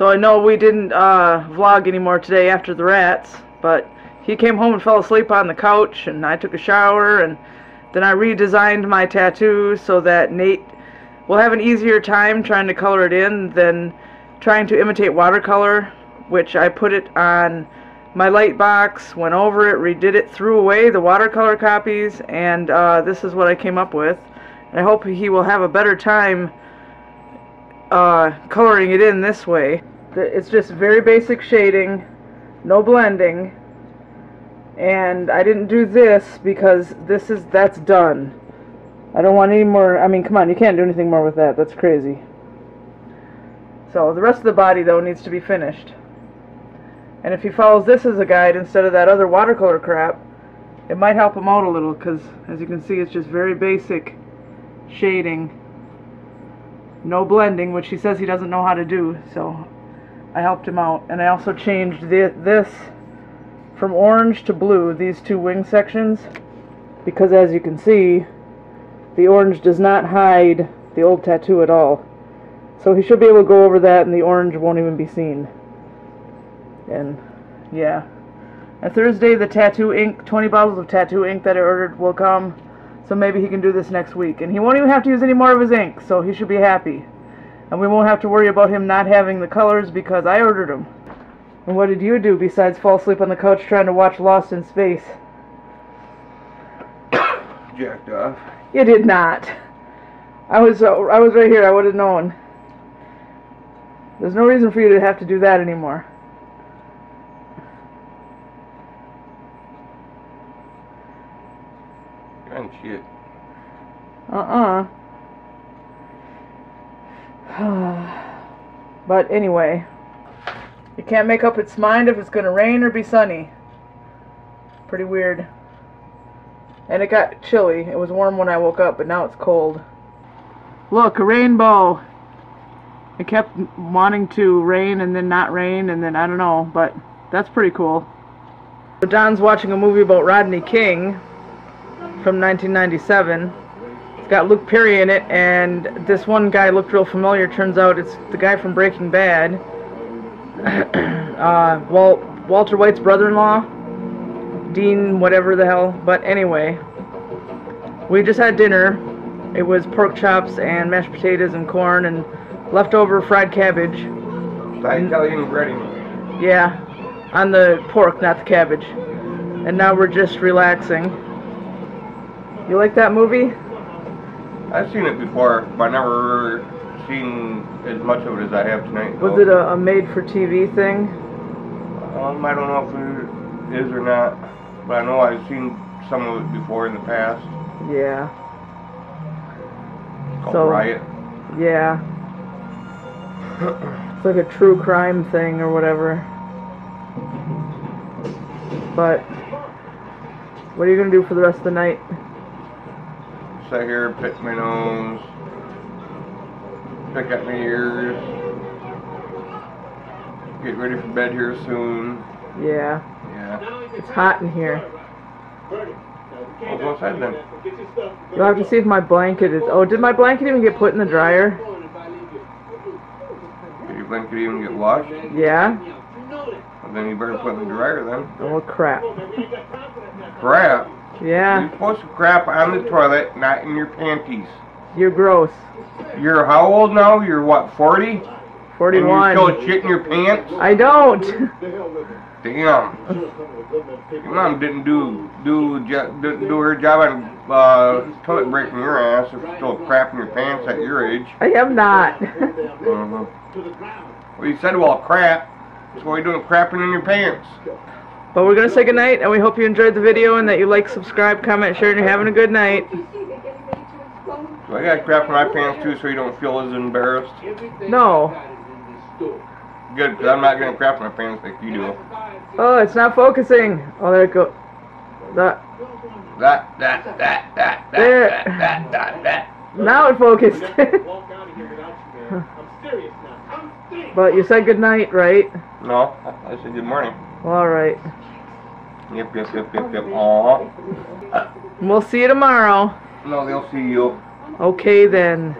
So I know we didn't uh, vlog anymore today after the rats, but he came home and fell asleep on the couch, and I took a shower, and then I redesigned my tattoo so that Nate will have an easier time trying to color it in than trying to imitate watercolor, which I put it on my light box, went over it, redid it, threw away the watercolor copies, and uh, this is what I came up with. I hope he will have a better time uh, coloring it in this way. It's just very basic shading, no blending, and I didn't do this because this is that's done. I don't want any more, I mean, come on, you can't do anything more with that. That's crazy. So the rest of the body, though, needs to be finished. And if he follows this as a guide instead of that other watercolor crap, it might help him out a little because, as you can see, it's just very basic shading. No blending, which he says he doesn't know how to do, so I helped him out. And I also changed the, this from orange to blue, these two wing sections, because as you can see, the orange does not hide the old tattoo at all. So he should be able to go over that and the orange won't even be seen. And yeah. And Thursday the tattoo ink, 20 bottles of tattoo ink that I ordered will come. So maybe he can do this next week. And he won't even have to use any more of his ink, so he should be happy. And we won't have to worry about him not having the colors because I ordered them. And what did you do besides fall asleep on the couch trying to watch Lost in Space? Jacked off. You did not. I was uh, I was right here. I would have known. There's no reason for you to have to do that anymore. Shit. Uh-uh. but anyway, it can't make up its mind if it's to rain or be sunny. Pretty weird. And it got chilly. It was warm when I woke up, but now it's cold. Look, a rainbow. It kept wanting to rain and then not rain and then I don't know, but that's pretty cool. So Don's watching a movie about Rodney King from 1997. It's got Luke Perry in it, and this one guy looked real familiar. Turns out it's the guy from Breaking Bad. uh, Walt, Walter White's brother-in-law. Dean, whatever the hell. But anyway, we just had dinner. It was pork chops and mashed potatoes and corn and leftover fried cabbage. Italian breading. Yeah, on the pork, not the cabbage. And now we're just relaxing. You like that movie? I've seen it before, but I never seen as much of it as I have tonight. Was it a, a made-for-TV thing? Um, I don't know if it is or not, but I know I've seen some of it before in the past. Yeah. It's called So- Riot. Yeah. It's like a true crime thing or whatever. But what are you gonna do for the rest of the night? Sit here, pick my nose, pick at my ears, get ready for bed here soon. Yeah, Yeah. it's hot in here. I'll go inside then. You'll have to see if my blanket is. Oh, did my blanket even get put in the dryer? Did your blanket even get washed? Yeah. Well, then you better put it in the dryer then. Oh crap. Crap. You're Yeah, supposed to crap on the toilet, not in your panties. you're gross. You're how old now? You're what, 40? 41. And you're 41. still shit in your pants? I don't. Damn. Your mom didn't do do didn't do her job on uh, toilet breaking your ass if you're still crapping your pants at your age. I am not. Uh-huh. Well, you said well crap. So why are you doing crapping in your pants? But we're gonna say goodnight, and we hope you enjoyed the video and that you like, subscribe, comment, share, and you're having a good night. So I got crap in my pants too, so you don't feel as embarrassed. No. Good, because I'm not gonna crap in my pants like you do. Oh, it's not focusing. Oh, there it go. That. That that that that that There. that that that that. Now it focused. but you said goodnight, right? No, I said good morning. All right. Yep, yep, yep, yep, yep. Aw. We'll see you tomorrow. No, they'll see you. Okay then.